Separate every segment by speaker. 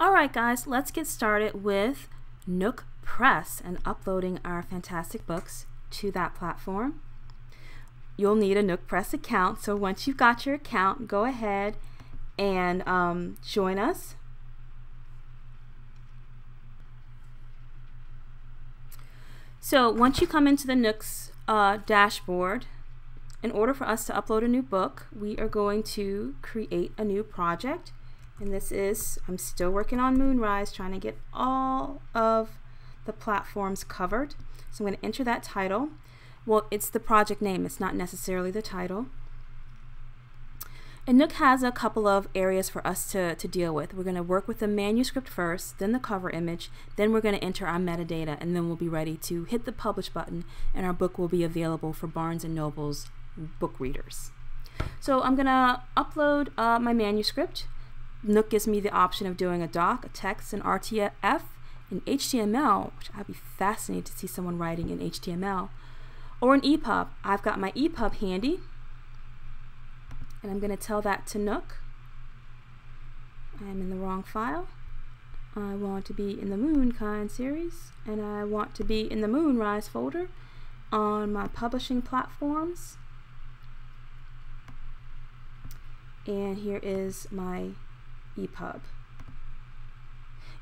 Speaker 1: Alright guys, let's get started with Nook Press and uploading our fantastic books to that platform. You'll need a Nook Press account, so once you've got your account, go ahead and um, join us. So once you come into the Nooks uh, dashboard, in order for us to upload a new book, we are going to create a new project. And this is, I'm still working on Moonrise, trying to get all of the platforms covered. So I'm going to enter that title. Well, it's the project name, it's not necessarily the title. And Nook has a couple of areas for us to, to deal with. We're going to work with the manuscript first, then the cover image, then we're going to enter our metadata, and then we'll be ready to hit the publish button, and our book will be available for Barnes & Noble's book readers. So I'm going to upload uh, my manuscript. Nook gives me the option of doing a doc, a text, an RTF, an HTML, which I'd be fascinated to see someone writing in HTML, or an EPUB. I've got my EPUB handy, and I'm going to tell that to Nook. I'm in the wrong file. I want to be in the Moonkind series, and I want to be in the Moonrise folder on my publishing platforms. And here is my EPUB.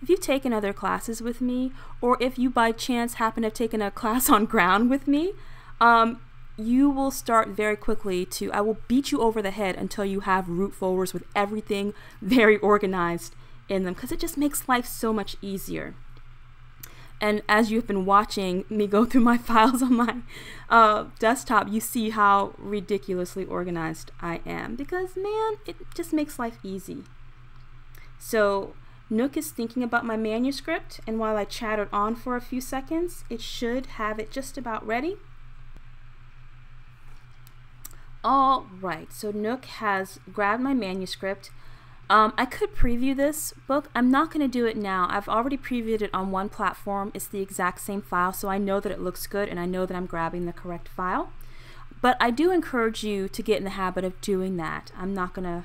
Speaker 1: If you've taken other classes with me, or if you by chance happen to have taken a class on ground with me, um, you will start very quickly to, I will beat you over the head until you have root folders with everything very organized in them because it just makes life so much easier. And as you've been watching me go through my files on my uh, desktop, you see how ridiculously organized I am because, man, it just makes life easy. So Nook is thinking about my manuscript, and while I chattered on for a few seconds, it should have it just about ready. All right, so Nook has grabbed my manuscript. Um, I could preview this book. I'm not going to do it now. I've already previewed it on one platform. It's the exact same file, so I know that it looks good and I know that I'm grabbing the correct file. But I do encourage you to get in the habit of doing that. I'm not going to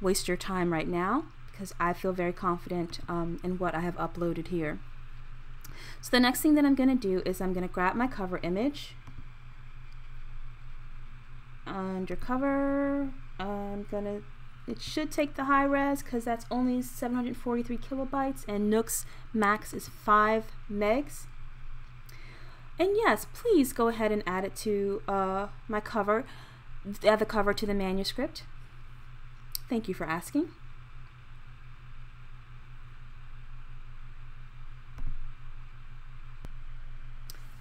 Speaker 1: waste your time right now because I feel very confident um, in what I have uploaded here. So the next thing that I'm going to do is I'm going to grab my cover image. Under cover I'm gonna it should take the high res because that's only 743 kilobytes and Nook's max is 5 megs. And yes please go ahead and add it to uh, my cover add the cover to the manuscript. Thank you for asking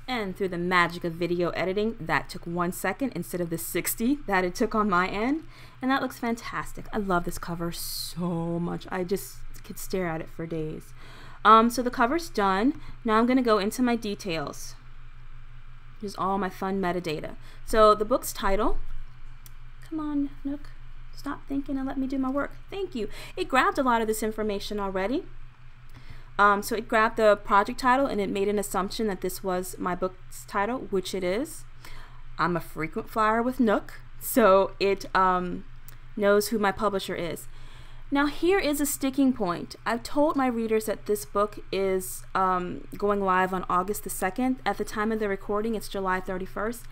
Speaker 1: And through the magic of video editing, that took one second instead of the 60 that it took on my end. And that looks fantastic. I love this cover so much. I just could stare at it for days. Um, so the cover's done. Now I'm going to go into my details. Here's all my fun metadata. So the book's title. Come on, Nook. Stop thinking and let me do my work. Thank you. It grabbed a lot of this information already. Um, so it grabbed the project title and it made an assumption that this was my book's title, which it is. I'm a frequent flyer with Nook, so it um, knows who my publisher is. Now here is a sticking point. I've told my readers that this book is um, going live on August the 2nd. At the time of the recording, it's July 31st.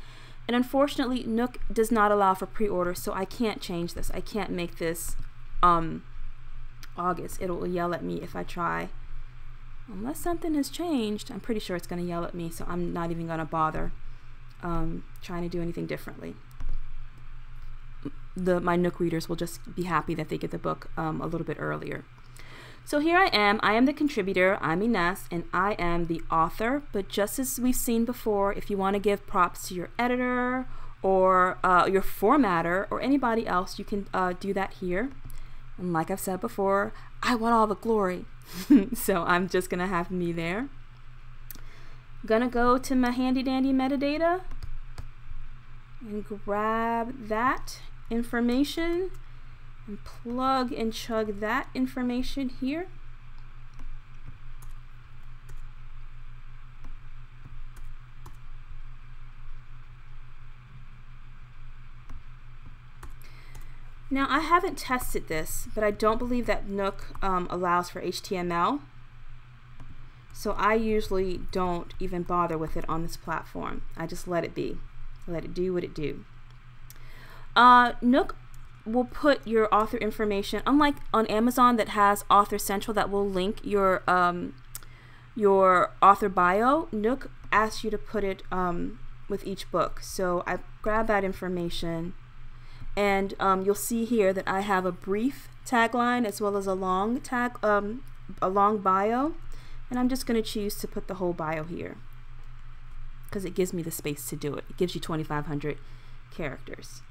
Speaker 1: And unfortunately, Nook does not allow for pre-order, so I can't change this. I can't make this um, August. It'll yell at me if I try unless something has changed, I'm pretty sure it's going to yell at me, so I'm not even going to bother um, trying to do anything differently. The, my Nook readers will just be happy that they get the book um, a little bit earlier. So here I am. I am the contributor. I'm Ines, and I am the author. But just as we've seen before, if you want to give props to your editor or uh, your formatter or anybody else, you can uh, do that here. And like I've said before, I want all the glory. so I'm just gonna have me there. Gonna go to my handy dandy metadata and grab that information and plug and chug that information here. Now, I haven't tested this, but I don't believe that Nook um, allows for HTML. So I usually don't even bother with it on this platform. I just let it be. Let it do what it do. Uh, Nook will put your author information, unlike on Amazon that has Author Central that will link your um, your author bio, Nook asks you to put it um, with each book. So I grab that information and um, you'll see here that I have a brief tagline as well as a long tag, um, a long bio. And I'm just going to choose to put the whole bio here because it gives me the space to do it. It gives you 2,500 characters.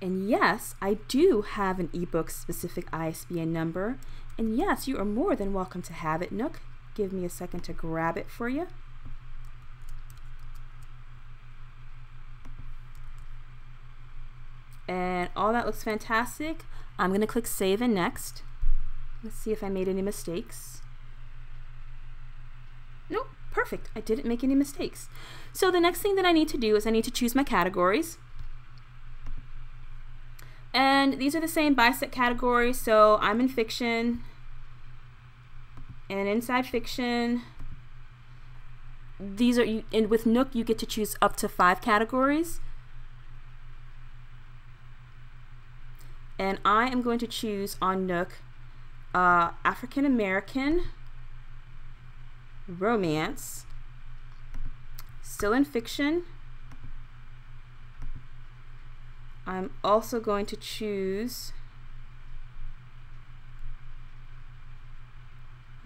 Speaker 1: And yes, I do have an ebook specific ISBN number. And yes, you are more than welcome to have it, Nook. Give me a second to grab it for you. And all that looks fantastic. I'm going to click Save and Next. Let's see if I made any mistakes. Nope, perfect. I didn't make any mistakes. So the next thing that I need to do is I need to choose my categories. And these are the same BISAC categories. So I'm in fiction. And inside fiction, these are, you, and with Nook, you get to choose up to five categories. And I am going to choose on Nook uh, African American romance, still in fiction, I'm also going to choose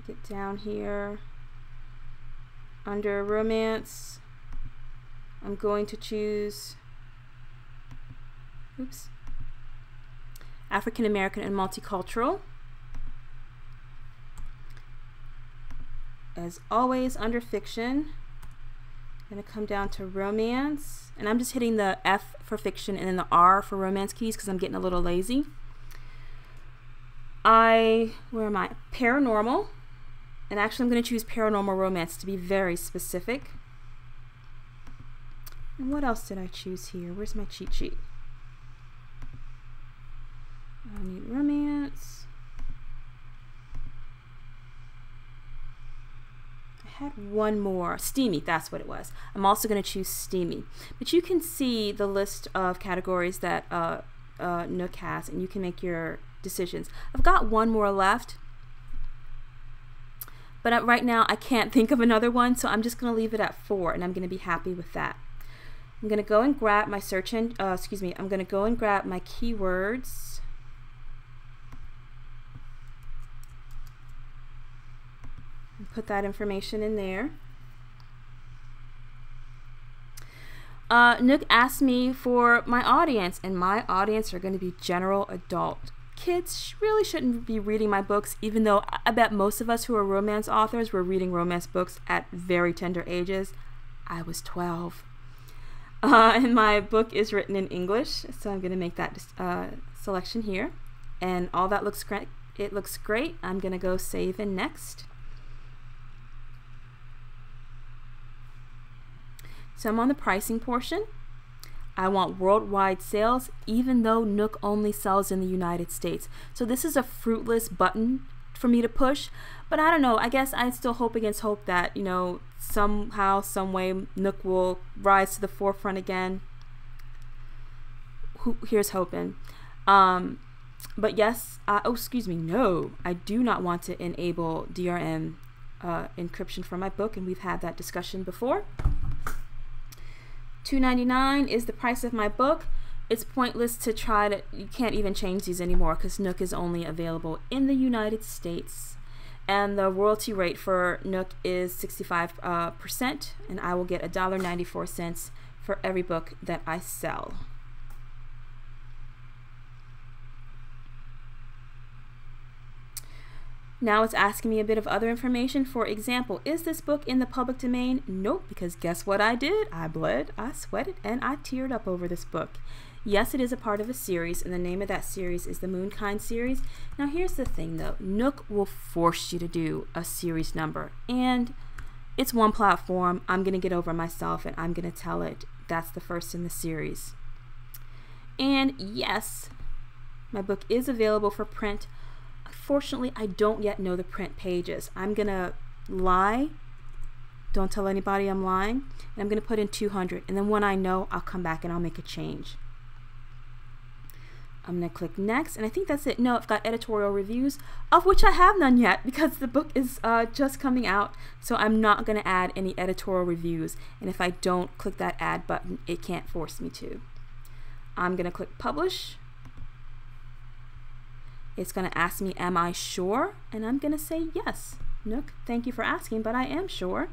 Speaker 1: get down here under romance I'm going to choose oops African American and multicultural as always under fiction I'm to come down to romance. And I'm just hitting the F for fiction and then the R for romance keys because I'm getting a little lazy. I, where am I? Paranormal. And actually I'm going to choose paranormal romance to be very specific. And what else did I choose here? Where's my cheat sheet? I need romance. I had one more. Steamy, that's what it was. I'm also going to choose Steamy. But you can see the list of categories that uh, uh, Nook has, and you can make your decisions. I've got one more left. But uh, right now, I can't think of another one, so I'm just going to leave it at four, and I'm going to be happy with that. I'm going to go and grab my search and uh, excuse me, I'm going to go and grab my keywords put that information in there. Uh, Nook asked me for my audience, and my audience are going to be general adult. Kids really shouldn't be reading my books, even though I bet most of us who are romance authors were reading romance books at very tender ages. I was 12. Uh, and my book is written in English, so I'm going to make that uh, selection here. And all that looks great. It looks great. I'm going to go save and next. So I'm on the pricing portion. I want worldwide sales, even though Nook only sells in the United States. So this is a fruitless button for me to push. But I don't know. I guess I still hope against hope that, you know, somehow, some way, Nook will rise to the forefront again. Who, Here's hoping. Um, but yes, oh, excuse me, no, I do not want to enable DRM uh, encryption for my book, and we've had that discussion before. $2.99 is the price of my book. It's pointless to try to, you can't even change these anymore because Nook is only available in the United States. And the royalty rate for Nook is 65, uh, percent, and I will get $1.94 for every book that I sell. Now it's asking me a bit of other information. For example, is this book in the public domain? Nope, because guess what I did? I bled, I sweated, and I teared up over this book. Yes, it is a part of a series, and the name of that series is the Moonkind series. Now, here's the thing though Nook will force you to do a series number, and it's one platform. I'm going to get over myself and I'm going to tell it that's the first in the series. And yes, my book is available for print. Unfortunately, I don't yet know the print pages. I'm going to lie. Don't tell anybody I'm lying. And I'm going to put in 200. And then when I know, I'll come back and I'll make a change. I'm going to click next, and I think that's it. No, I've got editorial reviews, of which I have none yet because the book is uh, just coming out, so I'm not going to add any editorial reviews. And if I don't click that add button, it can't force me to. I'm going to click publish. It's going to ask me, am I sure? And I'm going to say yes. Nook, thank you for asking, but I am sure.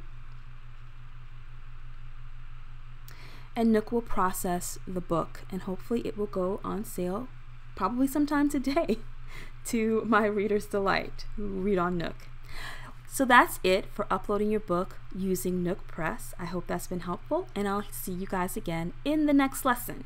Speaker 1: And Nook will process the book, and hopefully it will go on sale probably sometime today to my reader's delight read on Nook. So that's it for uploading your book using Nook Press. I hope that's been helpful, and I'll see you guys again in the next lesson.